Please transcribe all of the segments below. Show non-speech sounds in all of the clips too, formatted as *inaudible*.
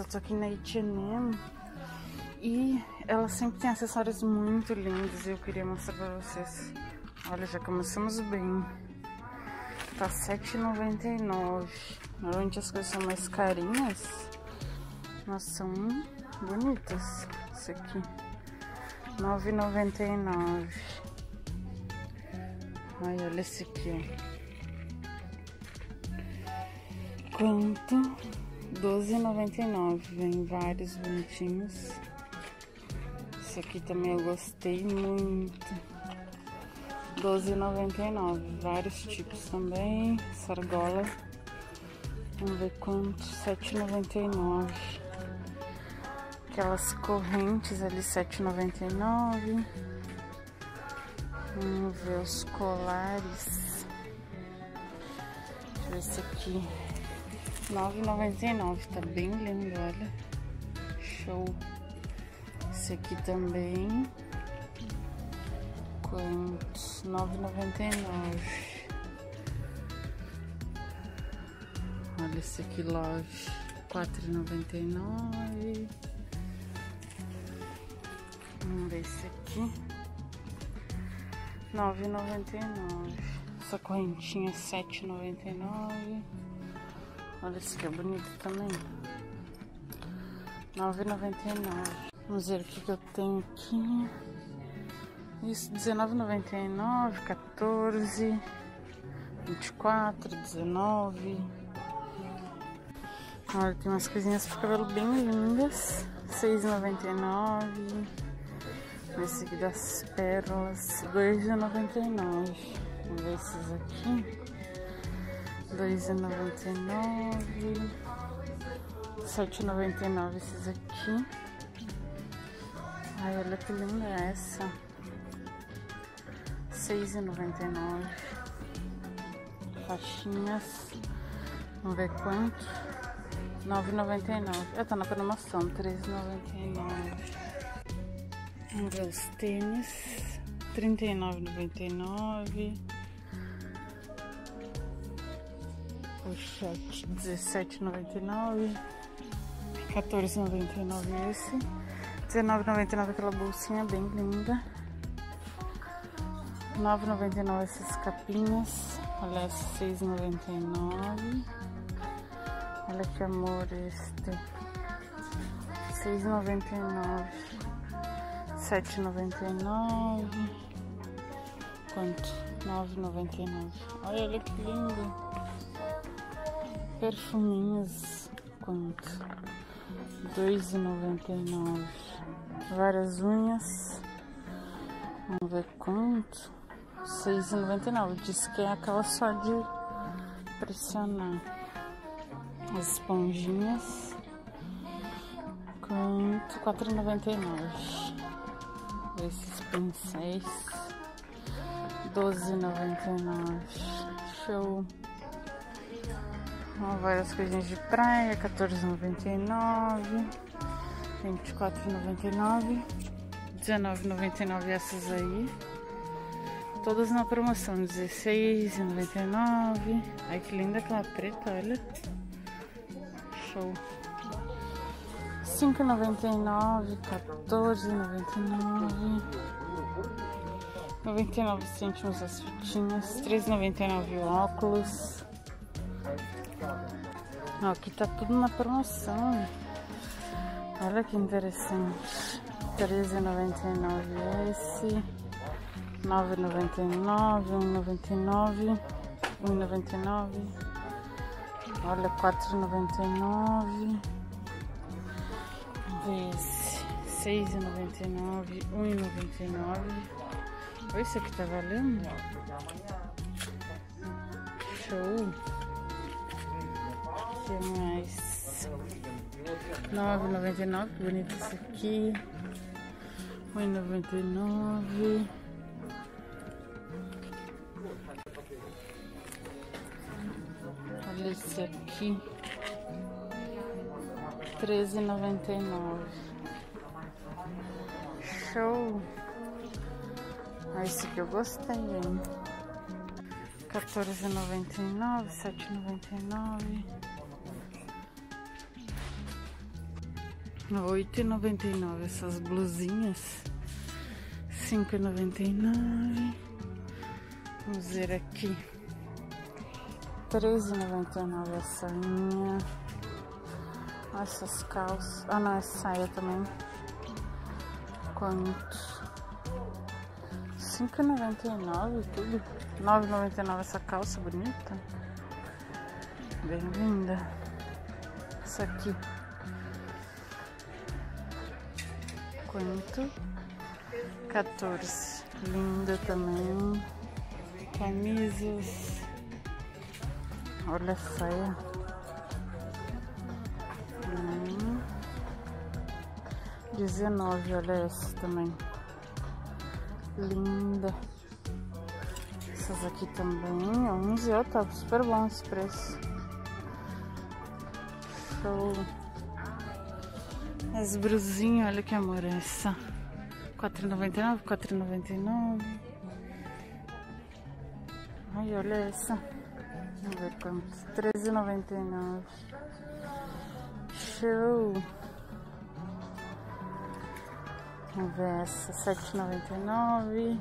Eu tô aqui na H&M e ela sempre tem acessórios muito lindos e eu queria mostrar pra vocês. Olha, já começamos bem. Tá R$7,99. Normalmente as coisas são mais carinhas, mas são bonitas. Esse aqui, R$9,99. Ai, olha esse aqui. Quanto? 12,99. Vem vários bonitinhos. Esse aqui também eu gostei muito. 12,99. Vários tipos também. Sargola. Vamos ver quanto. 7,99. Aquelas correntes ali, 7,99. Vamos ver os colares. Deixa eu ver esse aqui. 9,99. Tá bem lindo, olha. Show. Esse aqui também. Quantos? 9,99. Olha esse aqui, loja. 4,99. Vamos ver esse aqui. 9,99. Essa correntinha 7,99. Olha esse que é bonito também. 9,99. Vamos ver o que, que eu tenho aqui. Isso, 19,99, 14, 24, 19. Olha, tem umas coisinhas pro cabelo bem lindas. 6,99. Esse aqui das pérolas, 2,99. Vamos ver esses aqui. 2,99. 7,99 esses aqui. Ai, olha que linda essa. 6,99. Faixinhas. Vamos ver quanto. 9,99. Ah, tá na promoção. 3,99. Vamos ver os tênis. 39,99. Pochete 17,99. 14,99 esse. 19,99 aquela bolsinha bem linda. 9,99 essas capinhas. Olha, 6,99. Olha que amor este. 6,99. 7,99. Quanto? 9,99. Olha, olha que lindo. Perfuminhos. Quanto? 2,99. Várias unhas. Vamos ver quanto. 6,99. Diz que é aquela só de pressionar. As esponjinhas. Quanto? 4,99. Esses pincéis. 12,99. Show. Várias coisinhas de praia. 14,99. 24,99. 19,99 essas aí. Todas na promoção. 16,99. Ai, que linda aquela preta, olha. Show. 5,99. 14,99. 99 cêntimos as fitinhas. 3,99 o óculos. Ó, aqui tá tudo na promoção. Olha que interessante. 13,99 esse. 9,99, 1,99, 1,99. Olha, 4,99. Esse 6,99, 1,99. Olha esse aqui tá valendo? Show. Que mais? 9,99, que bonito esse aqui. 1,99. Olha esse aqui. 13,99. Show! Ah, esse aqui eu gostei, hein? 14,99, 7,99. 8,99 essas blusinhas. 5,99. Vamos ver aqui. 13,99 a sainha. Essas calças. Ah, não, é saia também. Quanto? 5,99 tudo. 9,99 essa calça bonita. Bem linda. Essa aqui. Quanto? 14. Linda também. Camisas. Olha a saia. Hum. 19, olha essa também. Linda. Essas aqui também, 11, ó, tá super bom esse preço. Show. As brusinhas, olha que amor é essa. 4,99, 4,99. Ai, olha essa. Vamos ver quanto. 13,99. Show. Vamos ver essa. 7,99.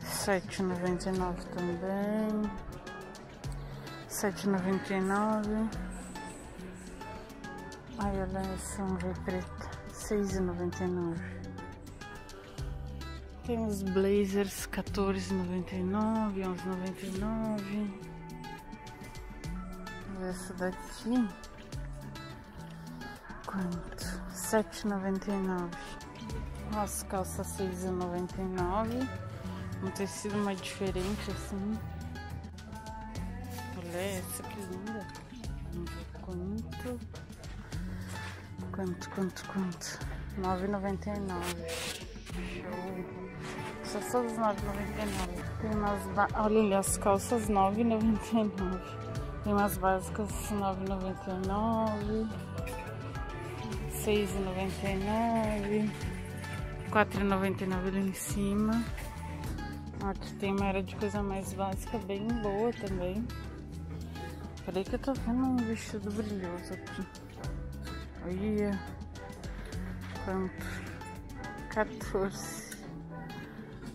7,99 também. 7,99. Olha essa, vamos ver preta. 6,99. Temos blazers 14,99, 11,99. Essa daqui. Quanto? 7,99. As calças 6,99. Um tecido mais diferente assim. Olha essa que linda. Quanto. Quanto, quanto, quanto? 9,99. Show. Só só os 9,99. Tem umas. Olha ali, as calças 9,99. Tem umas básicas 9,99. 6,99. 4,99 ali em cima. Aqui tem uma era de coisa mais básica, bem boa também. Peraí que eu tô vendo um vestido brilhoso aqui. Olha quanto? 14.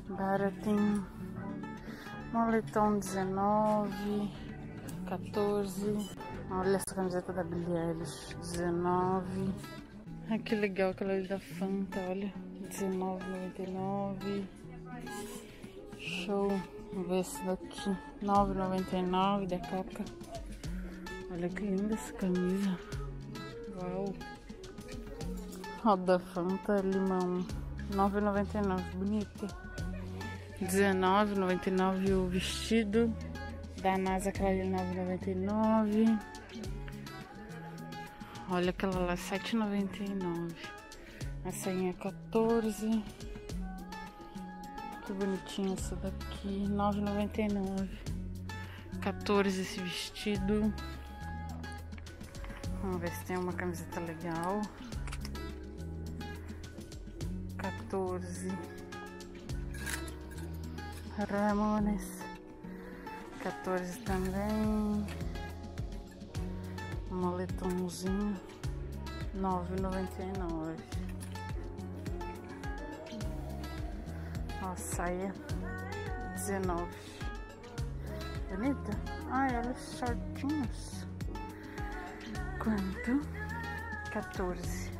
Baratinho. Moletom 19. 14. Olha essa camiseta da Billie Eilish. 19. Ai que legal aquela ali da Fanta, olha. 19,99. Show. Vamos ver esse daqui. 9,99 da Coca. Olha que linda essa camisa. Uau. Roda Fanta limão. 9,99. Bonita. 19,99 o vestido. Da NASA ali 9,99. Olha aquela lá 7,99. A sainha 14. Que bonitinha essa daqui. 9,99. 14 esse vestido. Vamos ver se tem uma camiseta legal. 14. Ramones. 14 também. Moletomzinho. 9,99. Ó, saia 19. Bonita? Ai, olha os shortinhos. Quanto? 14.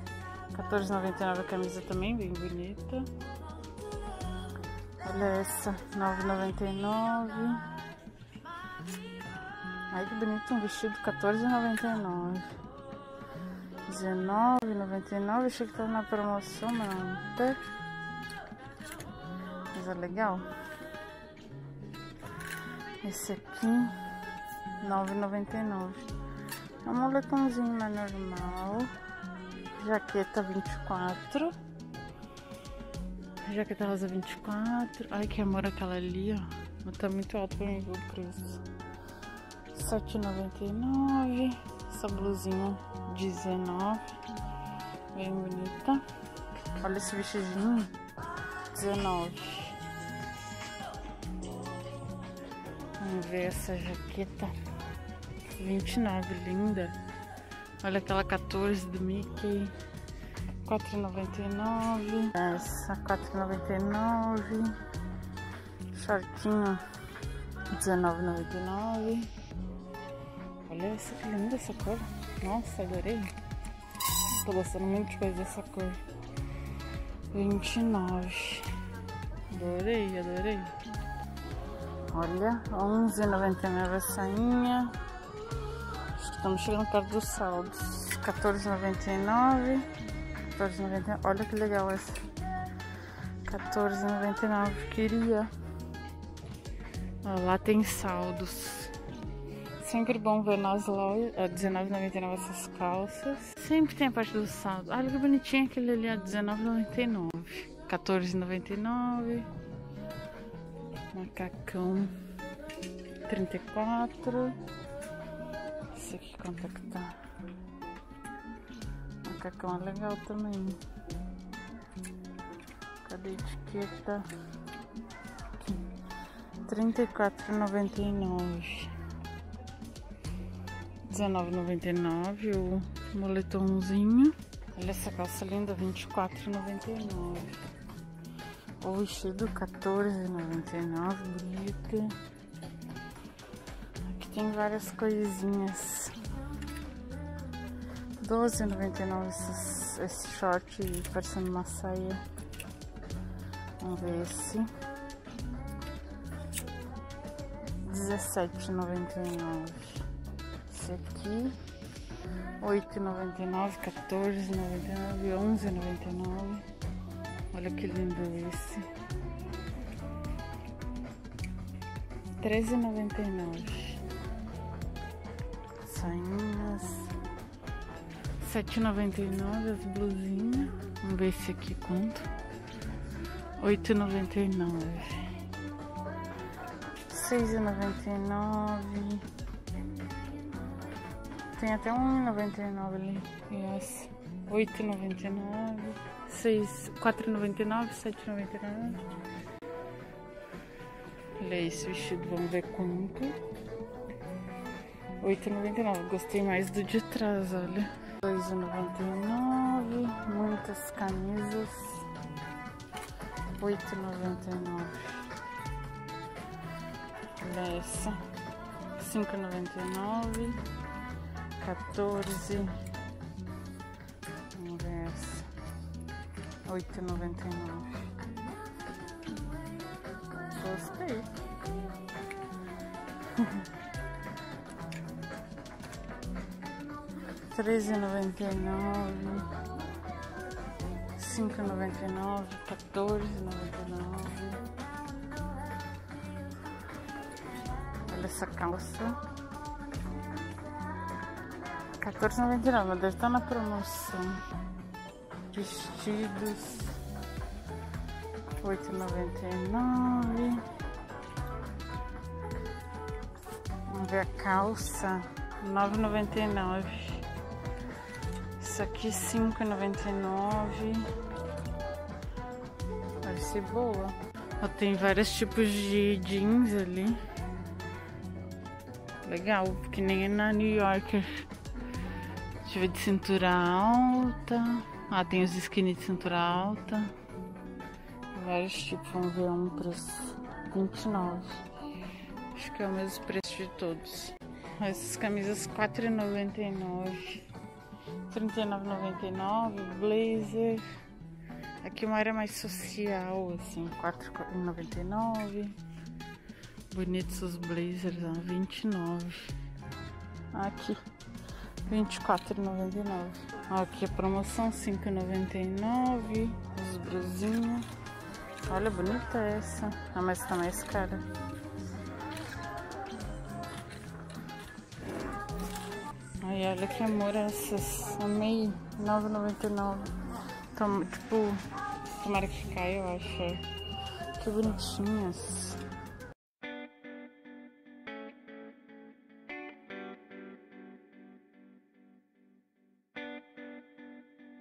14,99 a camisa também, bem bonita. Olha essa, 9,99. Ai que bonito, um vestido 14,99. 19,99. Achei que tava na promoção, mas não tá. Coisa legal. Esse aqui, 9,99. É um moletomzinho mais normal. Jaqueta 24. Jaqueta rosa 24. Ai, que amor aquela ali, ó. Mas tá muito alto pra mim ver o preço. 7,99. Essa blusinha 19. Bem bonita. Olha esse vestidinho. 19. Vamos ver essa jaqueta. 29, linda. Olha aquela 14 do Mickey. 4,99. Essa 4,99. Shortinho 19,99. Olha essa que linda essa cor. Nossa, adorei. Tô gostando muito de coisa dessa cor. 29. Adorei, adorei. Olha, 11,99 a sainha. Estamos chegando perto dos saldos. 14,99. 14,99. Olha que legal essa. 14,99. Queria. Ó, lá tem saldos. Sempre bom ver nas lojas. A 19,99 essas calças. Sempre tem a parte do saldo. Olha que bonitinho aquele ali, a 19,99. 14,99. Macacão 34. Esse aqui quanto é que tá? Macacão é legal também. Cadê a etiqueta? 34,99. 19,99 o moletomzinho. Olha essa calça linda, 24,99. O vestido 14,99, bonito. Aqui tem várias coisinhas. 12,99 esse short parecendo uma saia. Vamos ver esse. 17,99. Esse aqui. 8,99, 14,99, 11,99. Olha que lindo esse. 13,99. Sainhas. 7,99 as blusinhas. Vamos ver esse aqui quanto. 8,99. 6,99. Tem até 1,99 ali. Yes. 8,99. 6, 4,99, 7,99. Olha esse vestido, vamos ver quanto. 8,99. Gostei mais do de trás, olha. 2,99. Muitas camisas. 8,99. Olha essa. 5,99. 14. Vamos ver essa. 8,99. Gostei. *laughs* Treze noventa e nove, cinco noventa e nove, quatorze noventa e nove. Olha essa calça. Quatorze noventa e nove, mas deve estar na promoção. Vestidos. oito noventa e nove. Vamos ver a calça. Nove noventa e nove isso aqui e nove parece boa Ó, tem vários tipos de jeans ali legal que nem na New Yorker deixa eu ver de cintura alta ah, tem os skinny de cintura alta. Vários tipos, vamos ver um preço 29. Acho que é o mesmo preço de todos. Essas camisas R$4,99. R$39,99. Blazer. Aqui uma área mais social, assim, R$4,99. Bonitos os blazers, ó, 29. Aqui. 24,99. Aqui a promoção 5,99. Os brusinhos. Olha, bonita essa. Ah, mas tá mais cara. Ai, olha que amor essas. Amei. 9,99. Então, tipo, tomara que caia, eu acho. Que bonitinhas.